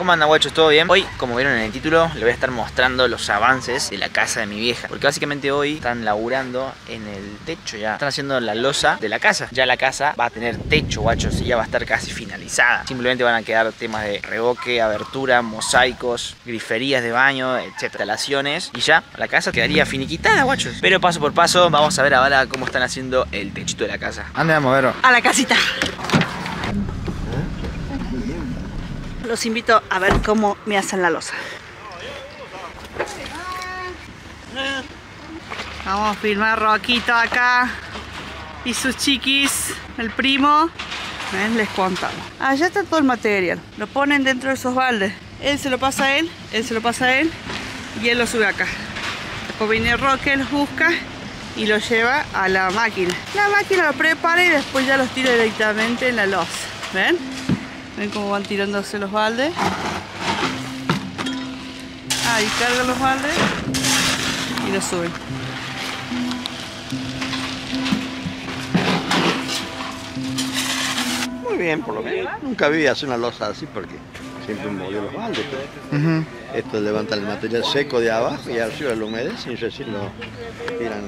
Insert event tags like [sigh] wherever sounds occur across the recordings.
¿Cómo anda guachos? ¿Todo bien? Hoy, como vieron en el título, le voy a estar mostrando los avances de la casa de mi vieja Porque básicamente hoy están laburando en el techo ya Están haciendo la losa de la casa Ya la casa va a tener techo guachos y ya va a estar casi finalizada Simplemente van a quedar temas de revoque, abertura, mosaicos, griferías de baño, etc Instalaciones Y ya la casa quedaría finiquitada guachos Pero paso por paso vamos a ver ahora cómo están haciendo el techito de la casa Ande, vamos a ver. a la casita. Los invito a ver cómo me hacen la losa. Vamos a filmar Roquito acá y sus chiquis, el primo. ¿Ven? Les contamos. Allá está todo el material. Lo ponen dentro de esos baldes. Él se lo pasa a él, él se lo pasa a él y él lo sube acá. Después viene Roque, los busca y lo lleva a la máquina. La máquina lo prepara y después ya los tira directamente en la losa. ¿Ven? ¿Ven cómo van tirándose los baldes? Ahí cargan los baldes y los suben. Muy bien, por lo menos. Nunca vi hacer una losa así porque siempre movió los baldes. pero Esto levanta el material seco de abajo y arriba lo humedece y recién lo tiran.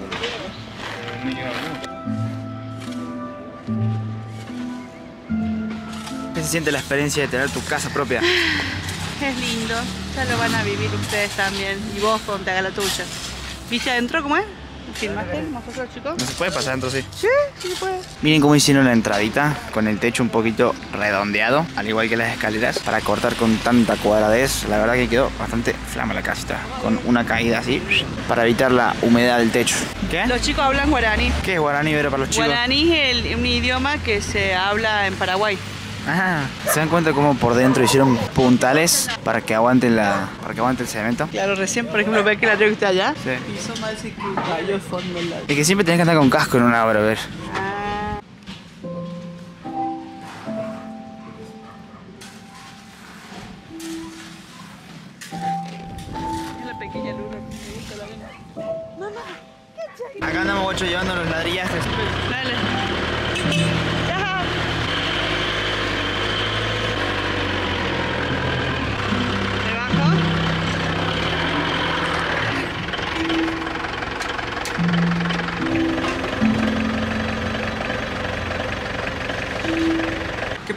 ¿Qué se siente la experiencia de tener tu casa propia? [laughs] Es lindo, ya lo van a vivir ustedes también. Y vos cuando te haga la tuya. ¿Viste adentro cómo es? ¿Filmaste? ¿No se puede pasar adentro sí? Sí, sí se puede. Miren cómo hicieron la entradita con el techo un poquito redondeado, al igual que las escaleras, para cortar con tanta cuadradez. La verdad que quedó bastante flama la casita, con una caída así, para evitar la humedad del techo. ¿Qué? Los chicos hablan guaraní. ¿Qué es guaraní, Vero, para los chicos? Guaraní es el- un idioma que se habla en Paraguay. Ah, ¿se dan cuenta cómo por dentro hicieron puntales para que aguanten la, para que aguante el cemento? Claro, recién, por ejemplo, ve que la que está allá. Sí. Y eso parece que cayó el fondo lago. Es que siempre tenés que andar con casco en una obra, a ver. Ah. Es la pequeña luna, me gusta la vena. No, no, Acá andamos, guacho, llevando los ladrillajes. dale.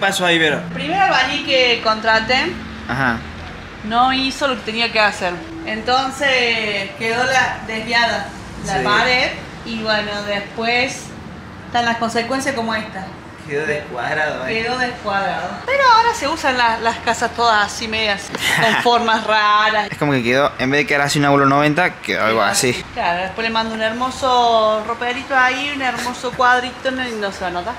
Pasó ahí, Vero? Primer albañil que contraté Ajá. no hizo lo que tenía que hacer. Entonces quedó la, desviada la Sí. pared y bueno, después están las consecuencias como esta. Quedó descuadrado Quedó descuadrado. Pero ahora se usan las, las casas todas así medias, con [laughs] formas raras. Es como que quedó, en vez de quedar así un ángulo 90, quedó algo así. Claro, después le mando un hermoso roperito ahí, un hermoso cuadrito, no, no se va a notar.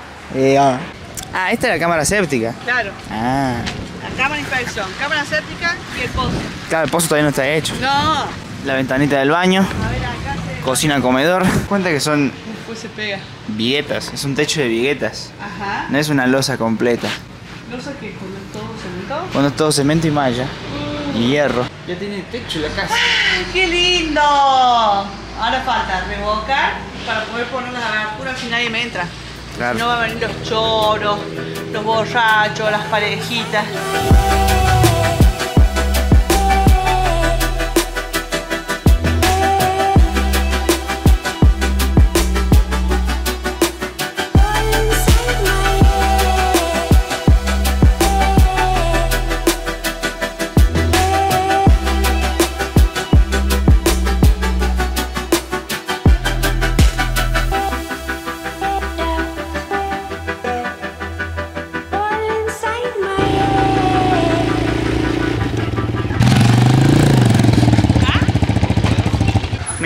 Ah. esta es la cámara séptica. Claro, Ah. la cámara de inspección, cámara séptica y el pozo. Claro, el pozo todavía no está hecho. No, La ventanita del baño, a ver acá se... cocina, comedor. Cuenta que son Después se pega. viguetas, es un techo de viguetas. Ajá. No es una losa completa. No sé qué, con todo cemento. Cuando es todo cemento y malla. Y hierro. Ya tiene techo la casa. ¡Ay, ¡Qué lindo! Ahora falta revocar para poder poner las aberturas si nadie me entra. Claro. No van a venir los choros, los borrachos, las parejitas.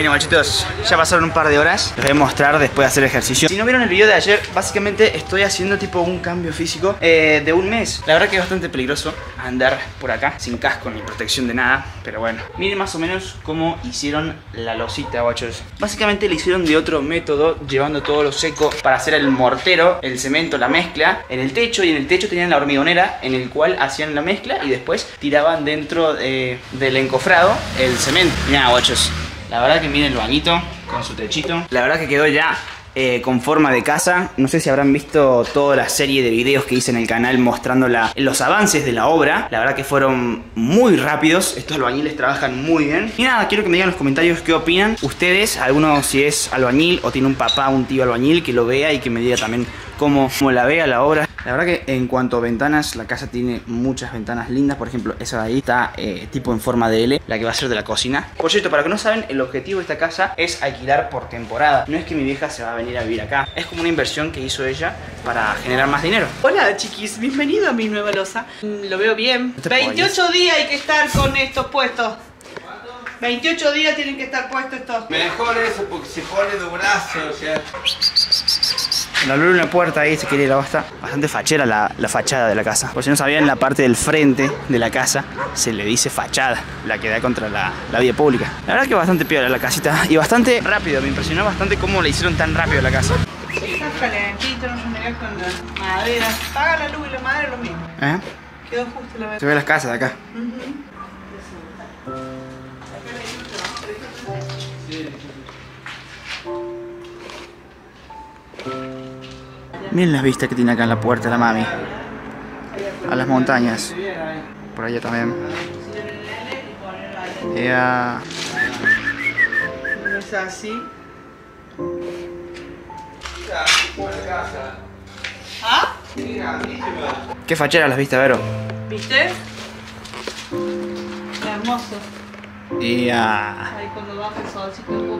Miren guachitos, ya pasaron un par de horas Les voy a mostrar después de hacer ejercicio. Si no vieron el video de ayer, básicamente estoy haciendo tipo un cambio físico eh, de un mes. La verdad que es bastante peligroso andar por acá sin casco ni protección de nada Pero bueno, miren más o menos cómo hicieron la losita guachos. Básicamente le hicieron de otro método Llevando todo lo seco para hacer el mortero, el cemento, la mezcla En el techo y en el techo tenían la hormigonera En el cual hacían la mezcla y después tiraban dentro eh, del encofrado el cemento. Mirá guachos la verdad que miren el bañito con su techito. La verdad que quedó ya eh, con forma de casa. No sé si habrán visto toda la serie de videos que hice en el canal mostrando la- los avances de la obra. La verdad que fueron muy rápidos. Estos albañiles trabajan muy bien. Y nada, quiero que me digan en los comentarios qué opinan. Ustedes, alguno si es albañil o tiene un papá, un tío albañil, que lo vea y que me diga también cómo, cómo la vea la obra. La verdad que en cuanto a ventanas, la casa tiene muchas ventanas lindas. Por ejemplo, esa de ahí está eh, tipo en forma de L, la que va a ser de la cocina. Por cierto, para que no saben, el objetivo de esta casa es alquilar por temporada. No es que mi vieja se va a venir a vivir acá. Es como una inversión que hizo ella para generar más dinero. Hola chiquis, bienvenido a mi nueva losa. Mm, Lo veo bien. No te 28 días hay que estar con estos puestos. 28 días tienen que estar puestos estos. Mejor eso porque se pone de brazo, o sea. La luz en la puerta ahí, se quiere ir a basta. Bastante fachera la, la fachada de la casa. Por si no sabían, la parte del frente de la casa se le dice fachada, la que da contra la, la vía pública. La verdad que bastante piola la casita y bastante rápido. Me impresionó bastante cómo le hicieron tan rápido la casa. Está calentito, no se con la madera. Paga la luz y la madera lo mismo. ¿Eh? Quedó justo la Se ve las casas de acá. Miren las vistas que tiene acá en la puerta la mami. A las montañas. Por allá también. Ya. No es así. ¿Ah? Qué fachera las vistas, Vero. ¿Viste? Hermoso. Ya. Ahí cuando baja el solcito.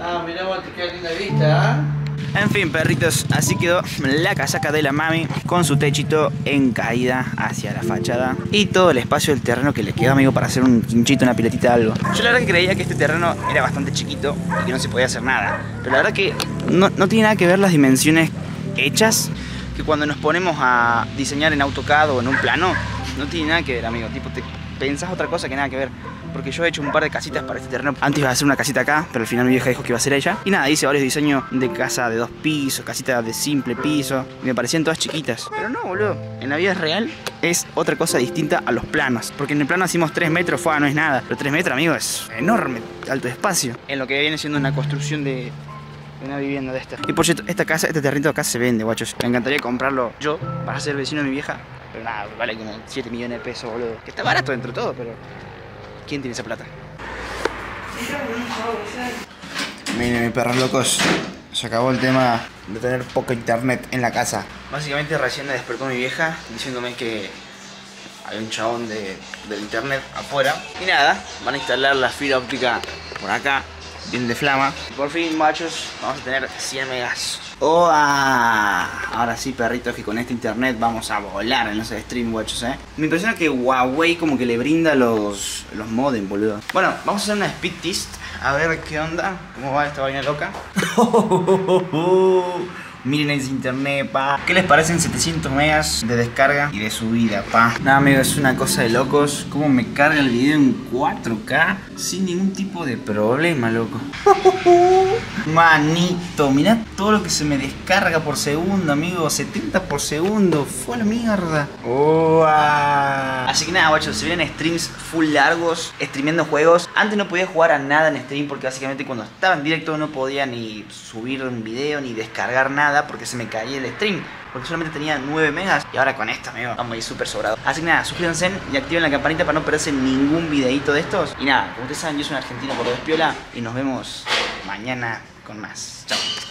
Ah, mirá te queda linda vista, ¿ah? En fin, perritos, así quedó la casaca de la mami con su techito en caída hacia la fachada y todo el espacio del terreno que le quedó, amigo, para hacer un quinchito, una piletita, algo. Yo la verdad que creía que este terreno era bastante chiquito y que no se podía hacer nada, pero la verdad que no, no tiene nada que ver las dimensiones hechas que cuando nos ponemos a diseñar en AutoCAD o en un plano, no tiene nada que ver, amigo. Tipo, te pensás otra cosa que nada que ver. Porque yo he hecho un par de casitas para este terreno. Antes iba a hacer una casita acá, pero al final mi vieja dijo que iba a ser ella. Y nada, hice varios diseños de casa de dos pisos, casitas de simple piso. Y me parecían todas chiquitas. Pero no, boludo. En la vida real es otra cosa distinta a los planos. Porque en el plano hacimos 3 metros, fue, no es nada. Pero 3 metros, amigo, es enorme, alto espacio. En lo que viene siendo una construcción de una vivienda de esta. Y por cierto, esta casa, este terreno acá se vende, guachos. Me encantaría comprarlo yo para ser vecino de mi vieja. Pero nada, vale como 7 millones de pesos, boludo. Que está barato dentro de todo, pero. ¿Quién tiene esa plata? Miren, mis perros locos. Se acabó el tema de tener poco internet en la casa. Básicamente recién me despertó mi vieja diciéndome que hay un chabón de, del internet afuera. Y nada, van a instalar la fibra óptica por acá, bien de flama. Y por fin, machos, vamos a tener 100 megas. ¡Oh! ah! Ahora sí, perritos, que con este internet vamos a volar en los stream, guachos, ¿eh? Me impresiona que Huawei como que le brinda los, los modem, boludo. Bueno, vamos a hacer una speed test. A ver qué onda, cómo va esta vaina loca. [laughs] Miren ese internet, pa. ¿Qué les parecen 700 megas de descarga y de subida, pa? Nada, amigo, es una cosa de locos. Cómo me carga el video en 4K sin ningún tipo de problema, loco. [laughs] Manito, mirá todo lo que se me descarga por segundo, amigo. 70 por segundo. Fue la mierda. Uah. Así que nada, guachos, se vienen streams full largos, streameando juegos. Antes no podía jugar a nada en stream porque básicamente cuando estaba en directo no podía ni subir un video ni descargar nada porque se me caía el stream. Porque solamente tenía 9 megas y ahora con esto, amigo, vamos a súper sobrado. Así que nada, suscríbanse y activen la campanita para no perderse ningún videito de estos. Y nada, como ustedes saben, yo soy un argentino por despiola y nos vemos mañana con más. Chao.